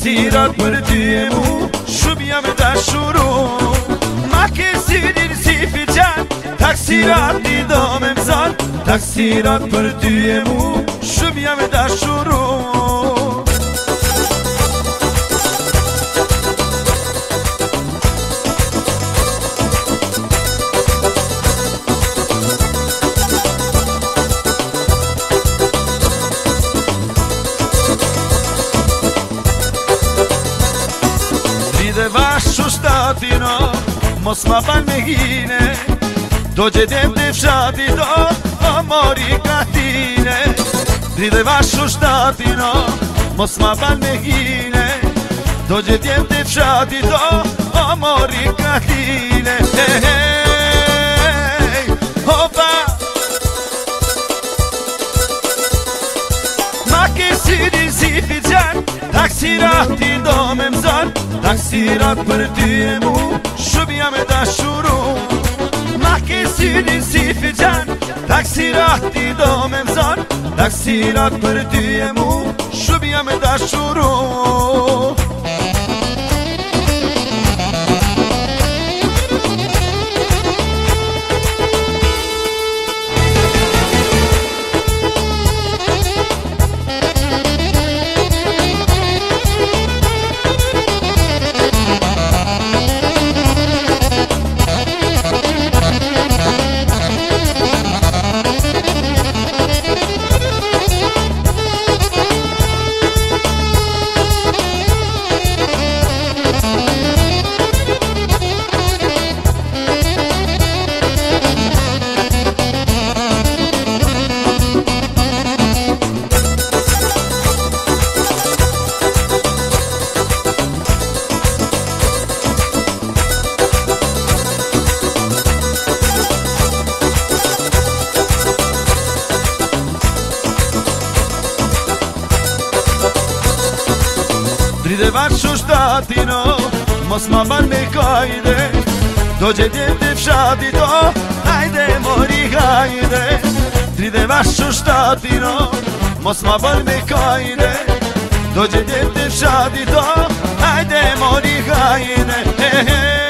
sirat për ty e mu Shumë jam e dashuru Ma ke sinir si fiqan Taksirat një dome më zan Taksirat për ty e mu Shumë jam e fshatino Mos ma ban me hine Do gjedem të fshati do O mori katine Dridhe vashu shtatino Mos ma ban me hine Hopa Ma ke siri Takë si rati do me më zonë, për ti e mu, shëpja me ta shuronë Makë e si një sifë i gjanë, takë si rati do me më zonë, takë si rat për ti e mu, shëpja me ta shuronë Pride varšušta tino Mosma bar neka ide Dođe djete všadi to Hajde mori hajde Pride varšušta tino Mosma bar neka ide Dođe djete všadi to Hajde mori hajde he, he.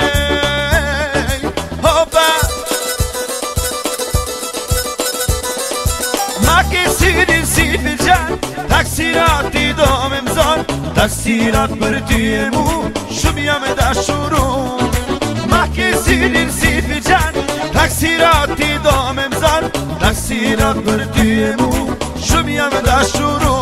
Maki sirin sivil can Taksirat بر بردیم و شبیم شروع محکی در سیف جن تکسیرات دامم زن تکسیرات بردیم و شبیم شروع